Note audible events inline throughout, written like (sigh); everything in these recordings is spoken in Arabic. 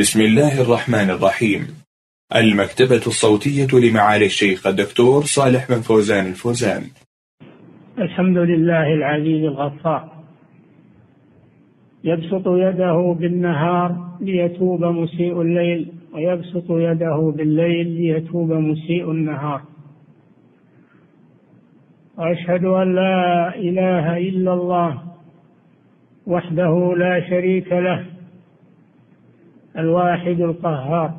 بسم الله الرحمن الرحيم. المكتبة الصوتية لمعالي الشيخ الدكتور صالح بن فوزان الفوزان. الحمد لله العزيز الغفار. يبسط يده بالنهار ليتوب مسيء الليل ويبسط يده بالليل ليتوب مسيء النهار. وأشهد أن لا إله إلا الله وحده لا شريك له الواحد القهار.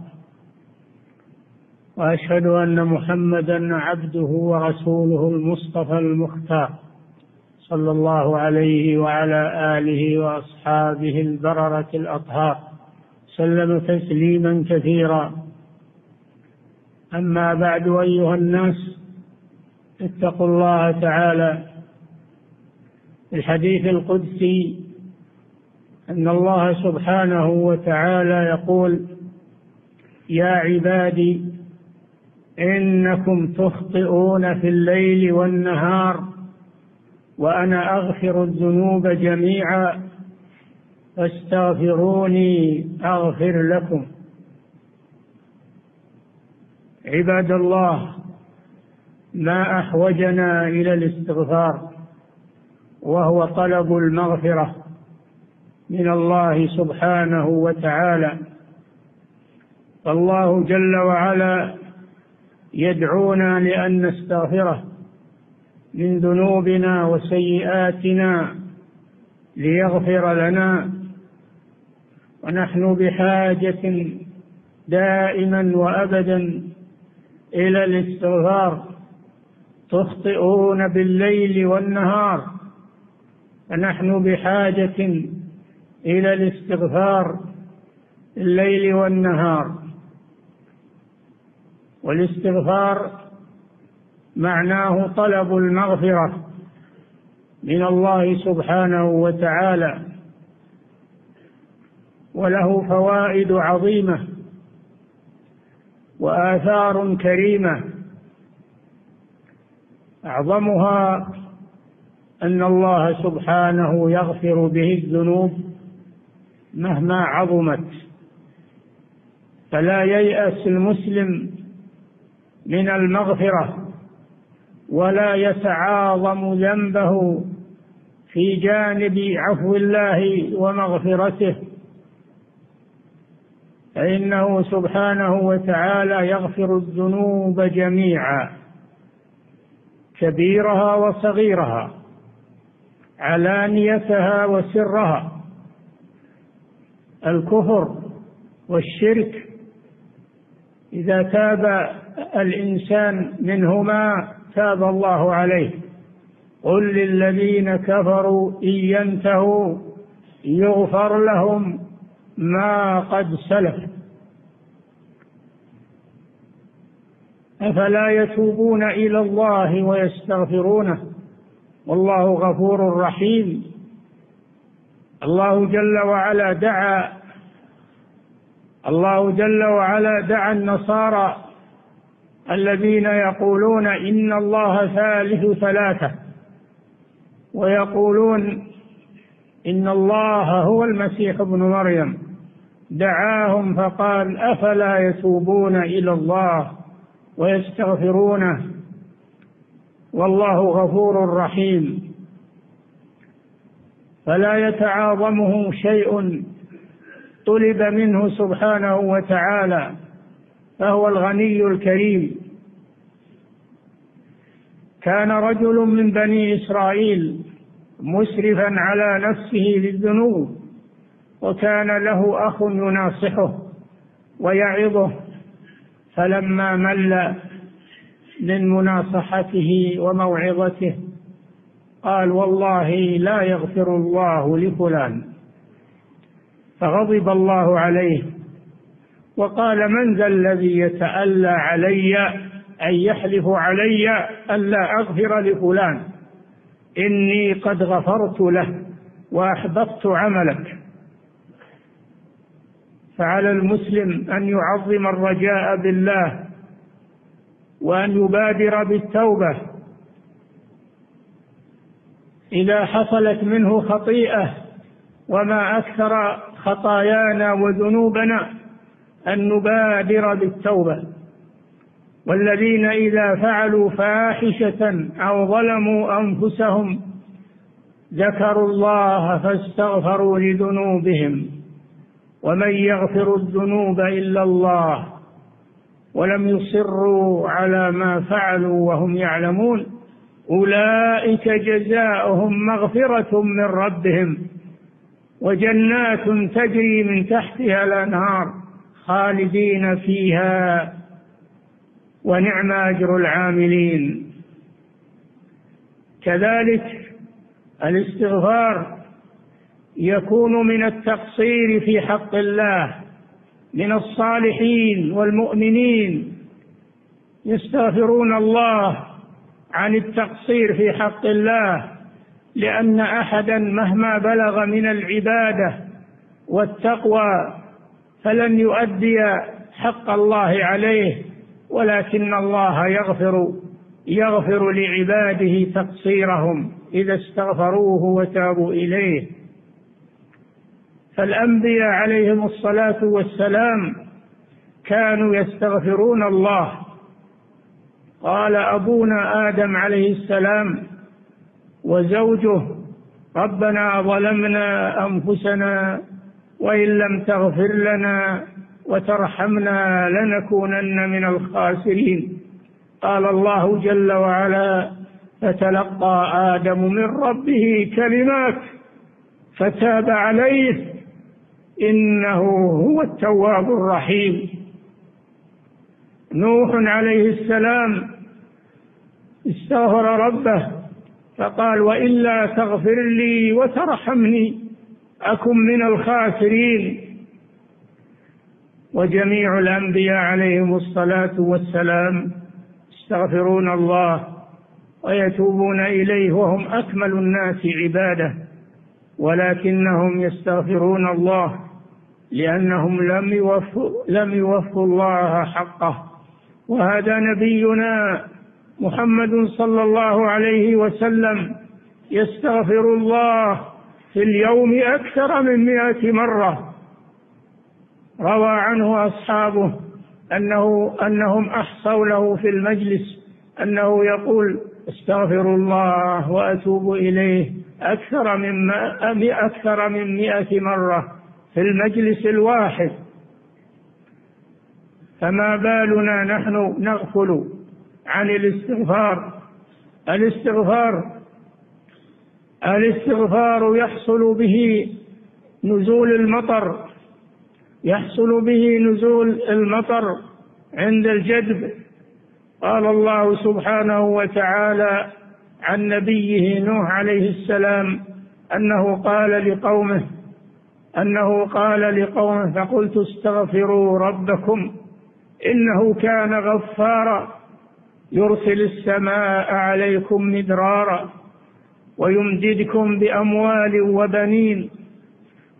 وأشهد أن محمدا عبده ورسوله المصطفى المختار صلى الله عليه وعلى آله وأصحابه البررة الأطهار. سلم تسليما كثيرا. أما بعد أيها الناس اتقوا الله تعالى. الحديث القدسي أن الله سبحانه وتعالى يقول يا عبادي إنكم تخطئون في الليل والنهار وأنا أغفر الذنوب جميعا فاستغفروني أغفر لكم. عباد الله ما أحوجنا إلى الاستغفار وهو طلب المغفرة. من الله سبحانه وتعالى. فالله جل وعلا يدعونا لأن نستغفره من ذنوبنا وسيئاتنا ليغفر لنا. ونحن بحاجة دائما وأبدا إلى الاستغفار. تخطئون بالليل والنهار. فنحن بحاجة إلى الاستغفار الليل والنهار. والاستغفار معناه طلب المغفرة من الله سبحانه وتعالى وله فوائد عظيمة وآثار كريمة. أعظمها أن الله سبحانه يغفر به الذنوب مهما عظمت. فلا ييأس المسلم من المغفرة ولا يتعاظم ذنبه في جانب عفو الله ومغفرته. فإنه سبحانه وتعالى يغفر الذنوب جميعا كبيرها وصغيرها علانيتها وسرها. الكفر والشرك. إذا تاب الإنسان منهما تاب الله عليه. قل للذين كفروا إن ينتهوا يغفر لهم ما قد سلف. أفلا يتوبون إلى الله ويستغفرونه؟ والله غفور رحيم. الله جل وعلا دعا الله جل وعلا دعا النصارى الذين يقولون إن الله ثالث ثلاثة ويقولون إن الله هو المسيح ابن مريم. دعاهم فقال أفلا يتوبون إلى الله ويستغفرونه؟ والله غفور رحيم. فلا يتعاظمه شيء طلب منه سبحانه وتعالى فهو الغني الكريم. كان رجل من بني إسرائيل مسرفا على نفسه بالذنوب وكان له أخ يناصحه ويعظه فلما مل من مناصحته وموعظته قال والله لا يغفر الله لفلان. فغضب الله عليه وقال من ذا الذي يتألى علي أن يحلف علي ألا أغفر لفلان؟ إني قد غفرت له وأحبطت عملك. فعلى المسلم أن يعظم الرجاء بالله وأن يبادر بالتوبة إذا حصلت منه خطيئة وما أكثر خطايانا وذنوبنا أن نبادر بالتوبة. والذين إذا فعلوا فاحشة أو ظلموا أنفسهم ذكروا الله فاستغفروا لذنوبهم ومن يغفر الذنوب إلا الله ولم يصروا على ما فعلوا وهم يعلمون. أولئك جزاؤهم مغفرة من ربهم وجنات تجري من تحتها الأنهار خالدين فيها ونعم أجر العاملين. كذلك الاستغفار يكون من التقصير في حق الله من الصالحين والمؤمنين. يستغفرون الله عن التقصير في حق الله لأن أحدا مهما بلغ من العبادة والتقوى فلن يؤدي حق الله عليه ولكن الله يغفر يغفر لعباده تقصيرهم إذا استغفروه وتابوا إليه. فالأنبياء عليهم الصلاة والسلام كانوا يستغفرون الله قال أبونا آدم عليه السلام وزوجه ربنا ظلمنا أنفسنا وإن لم تغفر لنا وترحمنا لنكونن من الخاسرين. قال الله جل وعلا فتلقى آدم من ربه كلمات فتاب عليه إنه هو التواب الرحيم. نوح عليه السلام استغفر ربه فقال وإلا تغفر لي وترحمني أكن من الخاسرين. وجميع الأنبياء عليهم الصلاة والسلام يستغفرون الله ويتوبون إليه وهم أكمل الناس عبادة ولكنهم يستغفرون الله لأنهم لم يوفوا لم يوفوا الله حقه. وهذا نبينا محمد صلى الله عليه وسلم يستغفر الله في اليوم أكثر من مئة مرة. روى عنه أصحابه أنه أنهم أحصوا له في المجلس أنه يقول استغفر الله وأتوب إليه أكثر من أكثر من مئة مرة في المجلس الواحد. فما بالنا نحن نغفل عن الاستغفار. الاستغفار الاستغفار يحصل به نزول المطر يحصل به نزول المطر عند الجدب. قال الله سبحانه وتعالى عن نبيه نوح عليه السلام أنه قال لقومه أنه قال لقومه فقلت استغفروا ربكم. إنه كان غفارا يرسل السماء عليكم مدرارا ويمددكم بأموال وبنين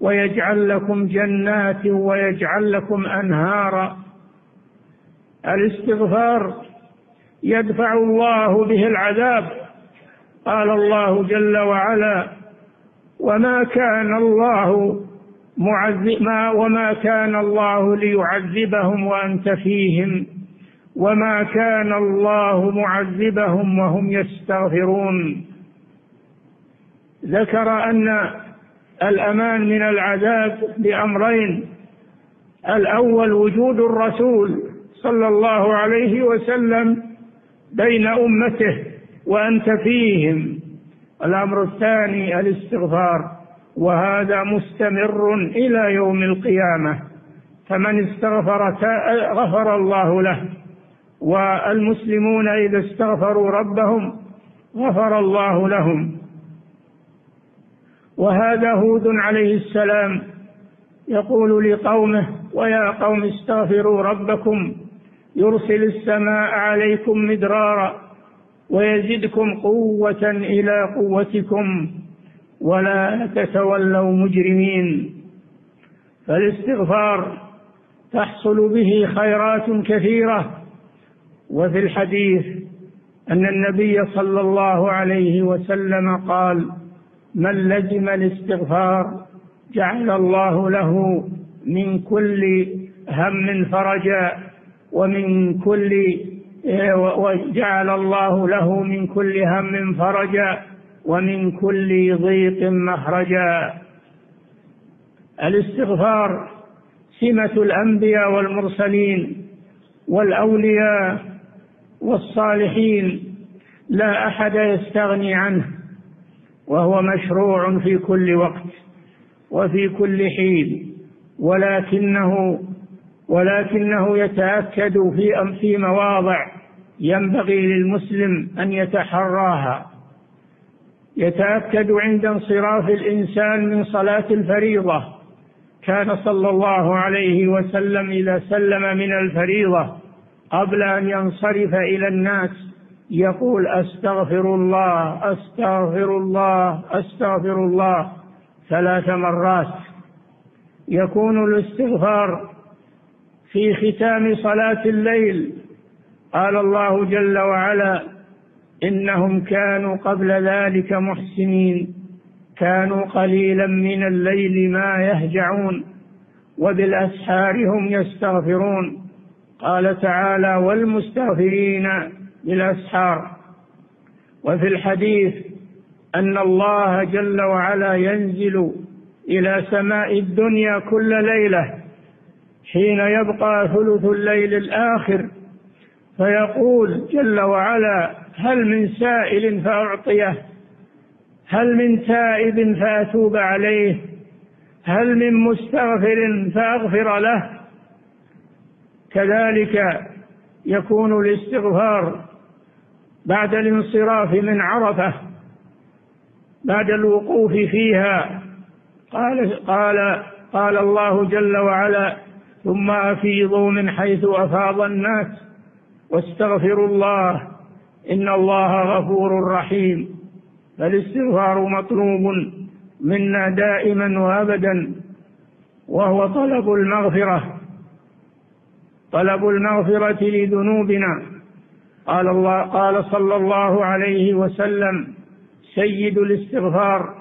ويجعل لكم جنات ويجعل لكم أنهارا. الاستغفار يدفع الله به العذاب. قال الله جل وعلا وما كان الله معذب ما وما كان الله ليعذبهم وأنت فيهم وما كان الله معذبهم وهم يستغفرون. ذكر أن الأمان من العذاب بأمرين الأول وجود الرسول صلى الله عليه وسلم بين أمته وأنت فيهم الامر الثاني الاستغفار. وهذا مستمر إلى يوم القيامة فمن استغفر غفر الله له والمسلمون إذا استغفروا ربهم غفر الله لهم. وهذا هود عليه السلام يقول لقومه ويا قوم استغفروا ربكم يرسل السماء عليكم مدرارا ويزدكم قوة إلى قوتكم. ولا تتولوا مجرمين. فالاستغفار تحصل به خيرات كثيرة. وفي الحديث أن النبي صلى الله عليه وسلم قال من لزم الاستغفار جعل الله له من كل هم فرجا ومن كل وجعل الله له من كل هم فرجا. ومن كل ضيق مخرجا الاستغفار سمة الأنبياء والمرسلين والأولياء والصالحين لا أحد يستغني عنه وهو مشروع في كل وقت وفي كل حين. ولكنه ولكنه يتأكد في في مواضع ينبغي للمسلم أن يتحراها. يتأكد عند انصراف الإنسان من صلاة الفريضة. كان صلى الله عليه وسلم إذا سلم من الفريضة قبل أن ينصرف إلى الناس يقول أستغفر الله أستغفر الله أستغفر الله ثلاث مرات. يكون الاستغفار في ختام صلاة الليل. قال الله جل وعلا إنهم كانوا قبل ذلك محسنين كانوا قليلا من الليل ما يهجعون وبالأسحار هم يستغفرون. قال تعالى والمستغفرين بالأسحار وفي الحديث أن الله جل وعلا ينزل إلى سماء الدنيا كل ليلة حين يبقى ثلث الليل الآخر فيقول جل وعلا هل من سائل فأعطيه؟ هل من تائب فأتوب عليه؟ هل من مستغفر فأغفر له؟ كذلك يكون الاستغفار بعد الانصراف من عرفة بعد الوقوف فيها. قال قال قال الله جل وعلا ثم أفيضوا من حيث أفاض الناس واستغفروا الله إن الله غفور رحيم. فالاستغفار مطلوب منا دائما وأبدا وهو طلب المغفرة. طلب المغفرة لذنوبنا. قال الله قال صلى الله عليه وسلم سيد الاستغفار.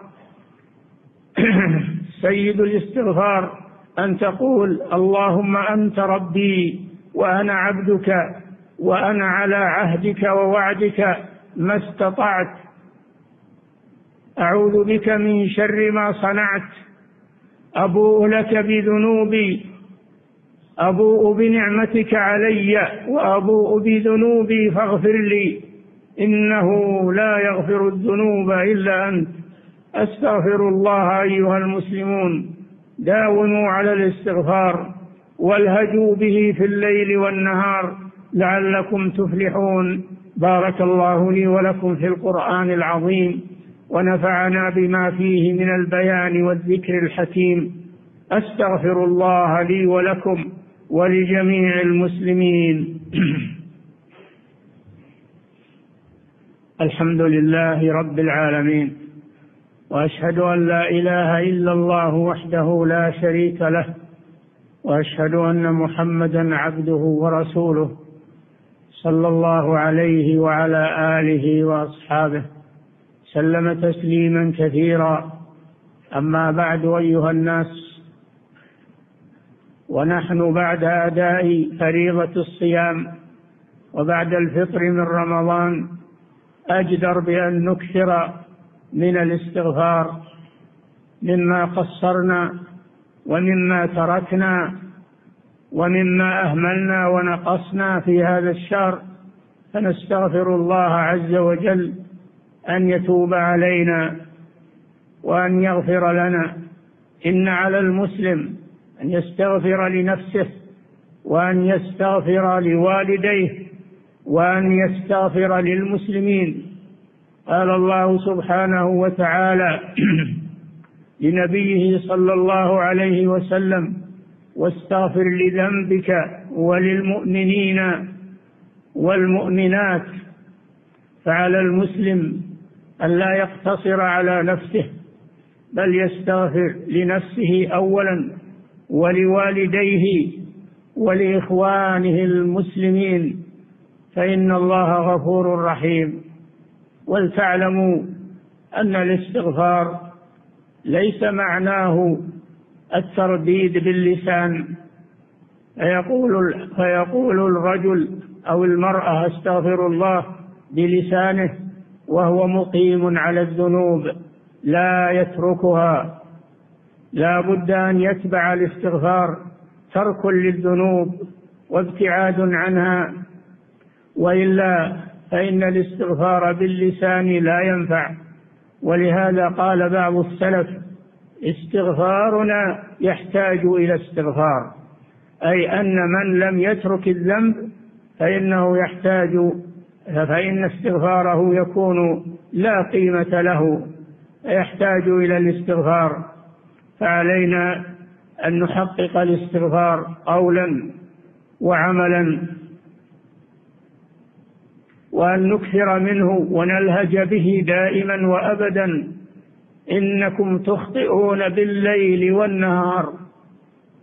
(clears throat) سيد الاستغفار أن تقول اللهم أنت ربي وأنا عبدك. وأنا على عهدك ووعدك ما استطعت. أعوذ بك من شر ما صنعت. أبوء لك بذنوبي. أبوء بنعمتك علي وأبوء بذنوبي فاغفر لي. إنه لا يغفر الذنوب إلا أنت. أستغفر الله أيها المسلمون. داوموا على الاستغفار. والهجوا به في الليل والنهار. لعلكم تفلحون. بارك الله لي ولكم في القرآن العظيم ونفعنا بما فيه من البيان والذكر الحكيم. أستغفر الله لي ولكم ولجميع المسلمين. (clears throat) الحمد لله رب العالمين وأشهد أن لا إله إلا الله وحده لا شريك له وأشهد أن محمدا عبده ورسوله. صلى الله عليه وعلى آله وأصحابه سلم تسليما كثيرا. أما بعد أيها الناس ونحن بعد أداء فريضة الصيام وبعد الفطر من رمضان أجدر بأن نكثر من الاستغفار مما قصرنا ومما تركنا ومما أهملنا ونقصنا في هذا الشهر فنستغفر الله عز وجل أن يتوب علينا وأن يغفر لنا. إن على المسلم أن يستغفر لنفسه وأن يستغفر لوالديه وأن يستغفر للمسلمين. قال الله سبحانه وتعالى (clears throat) لنبيه صلى الله عليه وسلم واستغفر لذنبك وللمؤمنين والمؤمنات فعلى المسلم أن لا يقتصر على نفسه بل يستغفر لنفسه أولا ولوالديه ولإخوانه المسلمين فإن الله غفور رحيم. ولتعلموا أن الاستغفار ليس معناه الترديد باللسان. فيقول فيقول الرجل أو المرأة أستغفر الله بلسانه وهو مقيم على الذنوب لا يتركها. لا بد أن يتبع الاستغفار ترك للذنوب وابتعاد عنها. وإلا فإن الاستغفار باللسان لا ينفع. ولهذا قال بعض السلف استغفارنا يحتاج إلى استغفار. أي أن من لم يترك الذنب فإنه يحتاج فإن استغفاره يكون لا قيمة له يحتاج إلى الاستغفار. فعلينا أن نحقق الاستغفار قولا وعملا وأن نكثر منه ونلهج به دائما وأبدا. إنكم تخطئون بالليل والنهار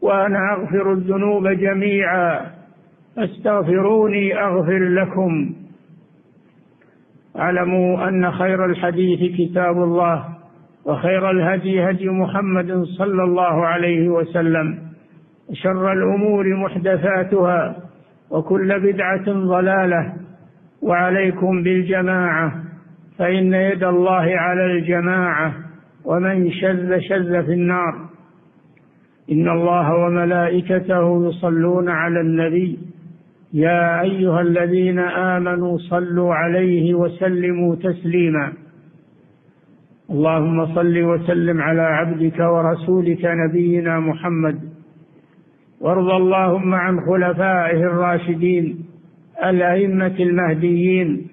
وأنا أغفر الذنوب جميعا فاستغفروني أغفر لكم. اعلموا أن خير الحديث كتاب الله وخير الهدي هدي محمد صلى الله عليه وسلم شر الأمور محدثاتها وكل بدعة ضلالة وعليكم بالجماعة فإن يد الله على الجماعة. ومن شذ شذ في النار. إن الله وملائكته يصلون على النبي. يا أيها الذين آمنوا صلوا عليه وسلموا تسليما. اللهم صل وسلم على عبدك ورسولك نبينا محمد. وارض اللهم عن خلفائه الراشدين الأئمة المهديين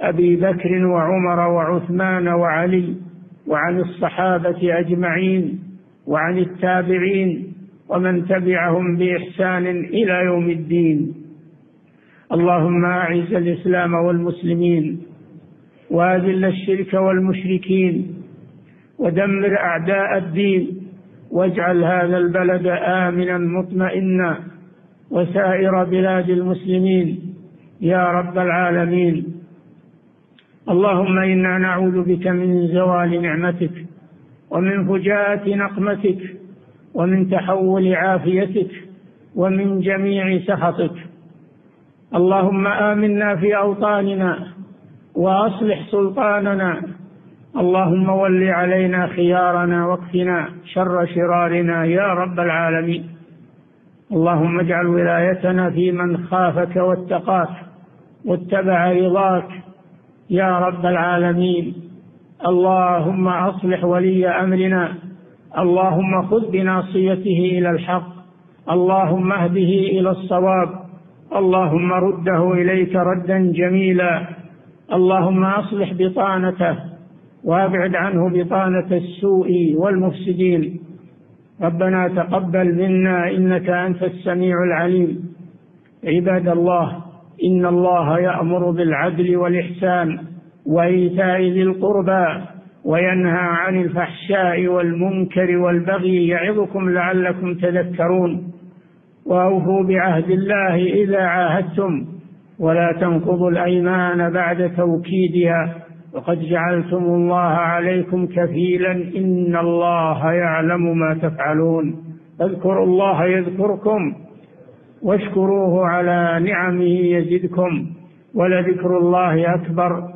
أبي بكر وعمر وعثمان وعلي وعن الصحابة أجمعين وعن التابعين ومن تبعهم بإحسان إلى يوم الدين. اللهم أعز الإسلام والمسلمين وأذل الشرك والمشركين ودمر أعداء الدين واجعل هذا البلد آمنا مطمئنا وسائر بلاد المسلمين يا رب العالمين. اللهم إنا نعوذ بك من زوال نعمتك ومن فجاءة نقمتك ومن تحول عافيتك ومن جميع سخطك. اللهم آمنا في أوطاننا وأصلح سلطاننا. اللهم ول علينا خيارنا واكفنا شر شرارنا يا رب العالمين. اللهم اجعل ولايتنا في من خافك واتقاك واتبع رضاك. يا رب العالمين اللهم أصلح ولي أمرنا اللهم خذ بناصيته إلى الحق اللهم اهده إلى الصواب اللهم رده إليك ردا جميلا اللهم أصلح بطانته وأبعد عنه بطانة السوء والمفسدين. ربنا تقبل منا إنك أنت السميع العليم. عباد الله إن الله يأمر بالعدل والإحسان وإيتاء ذي القربى وينهى عن الفحشاء والمنكر والبغي يعظكم لعلكم تذكرون. وأوفوا بعهد الله إذا عاهدتم ولا تنقضوا الأيمان بعد توكيدها. وقد جعلتم الله عليكم كفيلا إن الله يعلم ما تفعلون. اذكروا الله يذكركم واشكروه على نعمه يزدكم ولذكر الله أكبر.